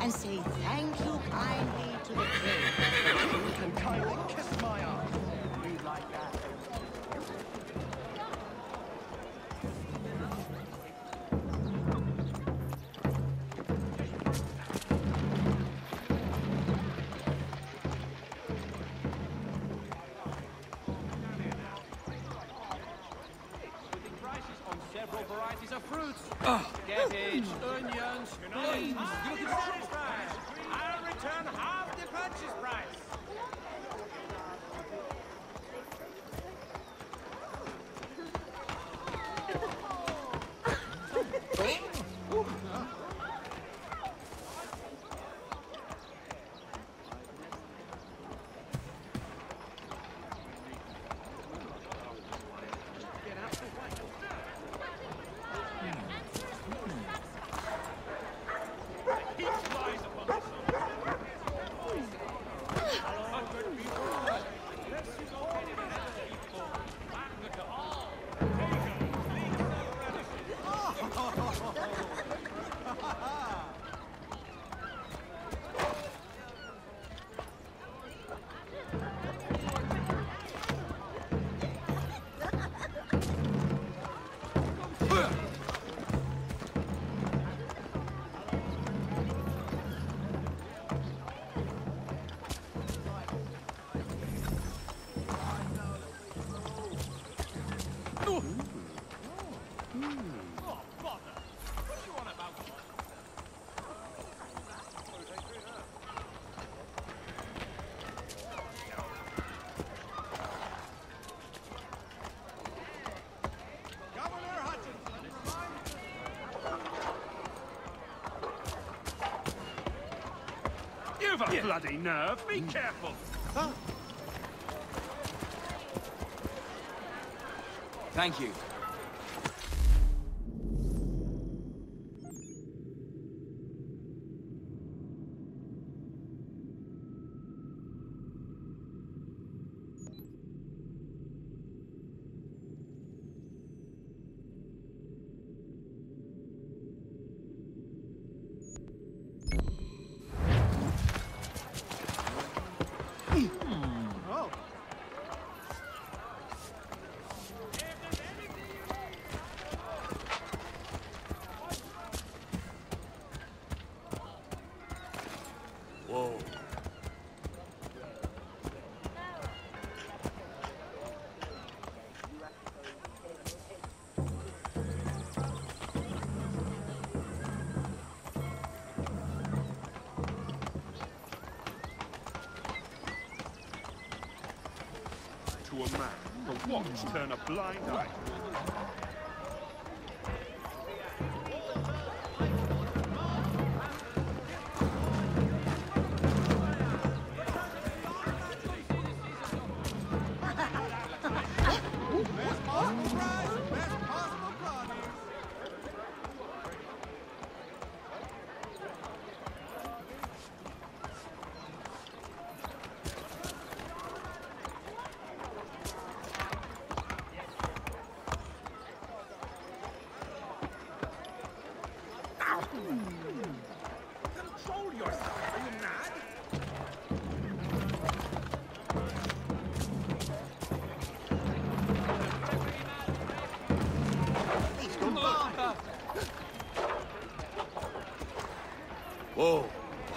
and say thank you kindly to the king. Bloody nerve. Be hmm. careful. Thank you. Watch. Turn a blind eye. Whoa.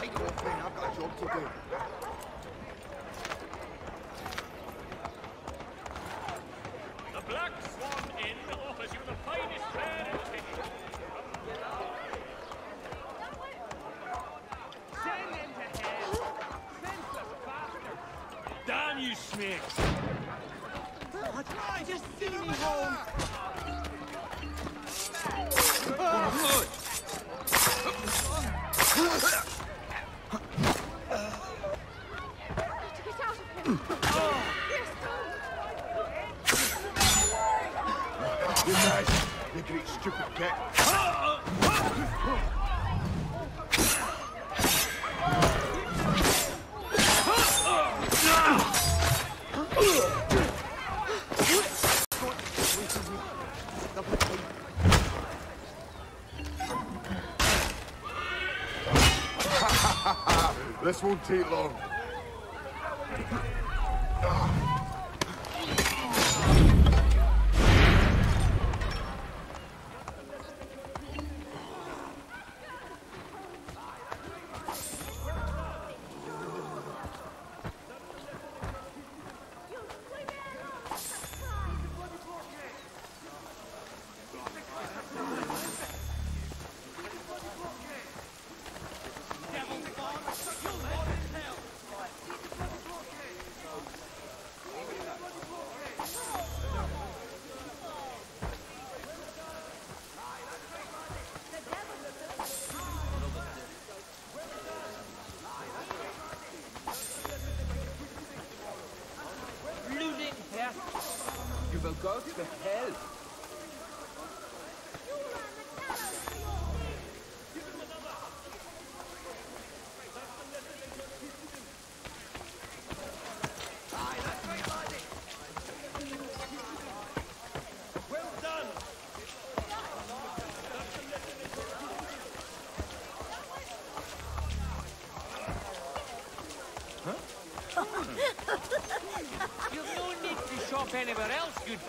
Hey, old man, I got a job to do. This won't take long. Ah.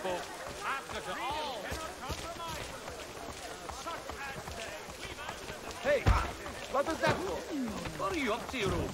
Else, good folk. I've got it all. Hey, what was that for? What are you up to, Rome?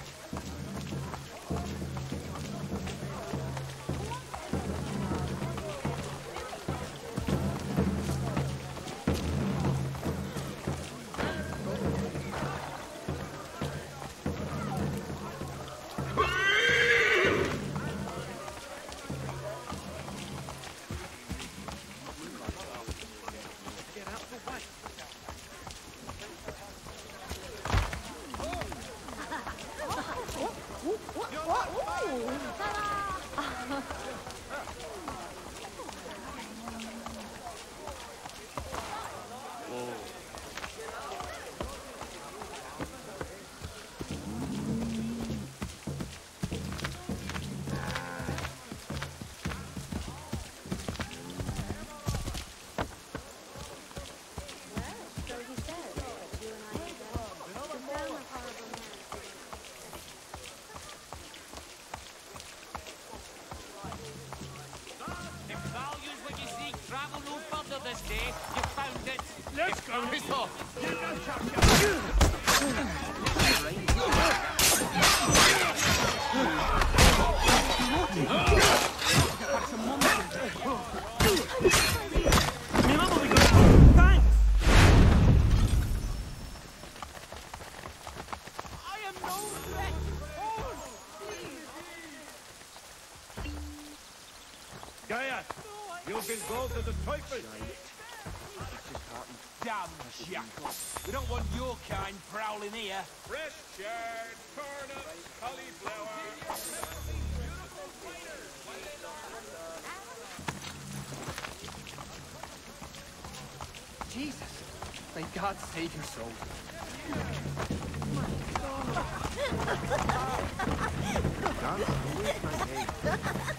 Damn jackal. We don't want your kind prowling here. Fresh chard, turnips, cauliflower. Jesus. May God save your soul. Oh,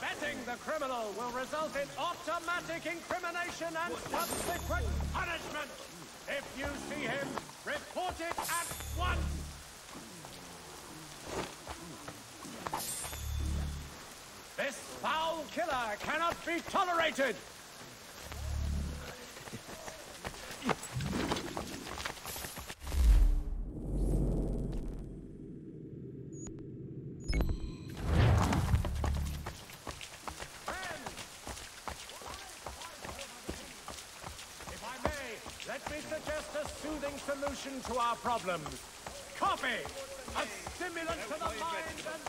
Abetting the criminal will result in automatic incrimination and subsequent punishment. If you see him, report it at once. This foul killer cannot be tolerated. Our problems. Coffee! A stimulant to the mind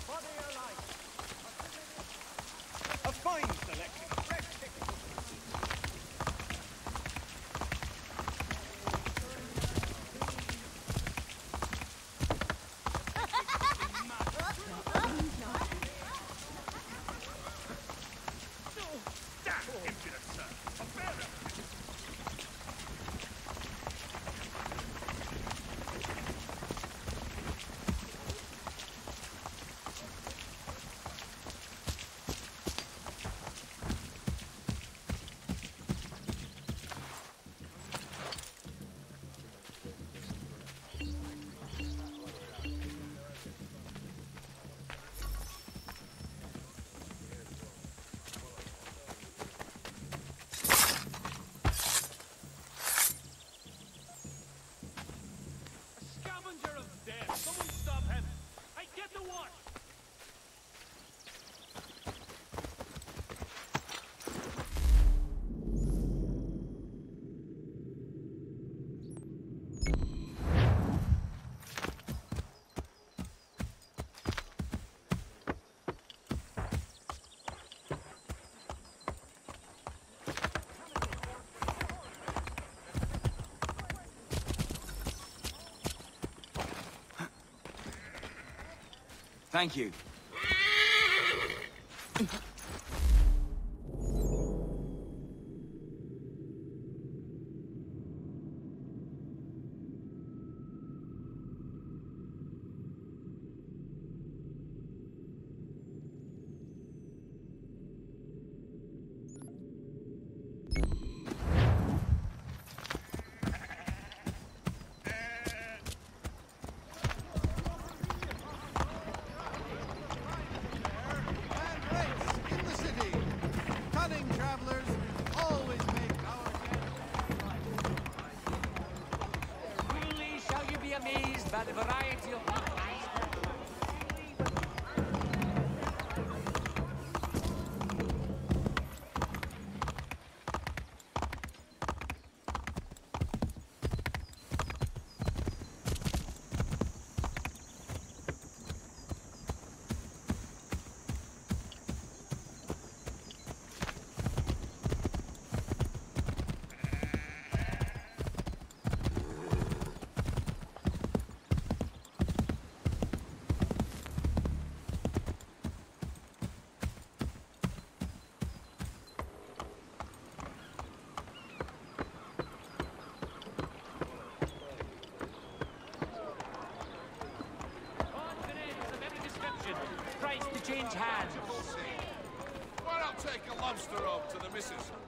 Thank you. Take a lobster roll to the missus?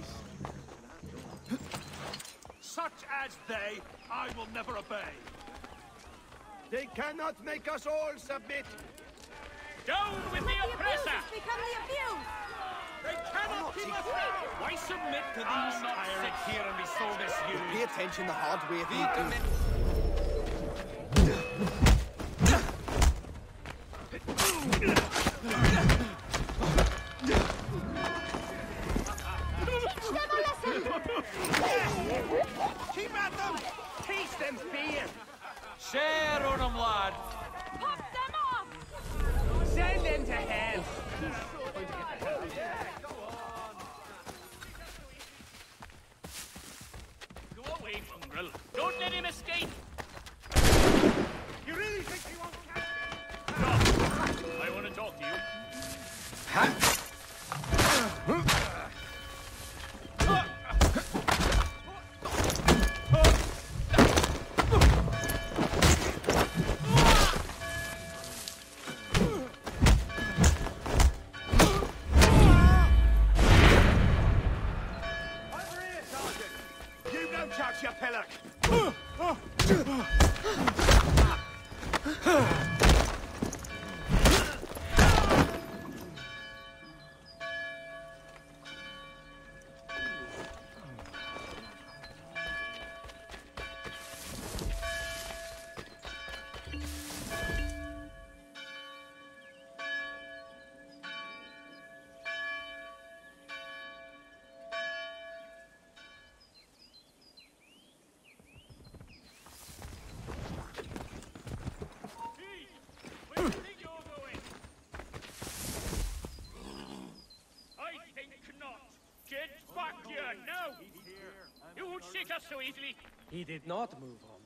Are? Such as they, I will never obey. They cannot make us all submit. Down with the oppressor! become the abused! They cannot keep us down! Why submit to these I'll not sit here and be so misused. Pay attention the hard way if you do. Us so easily. He did not move on,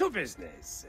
your business.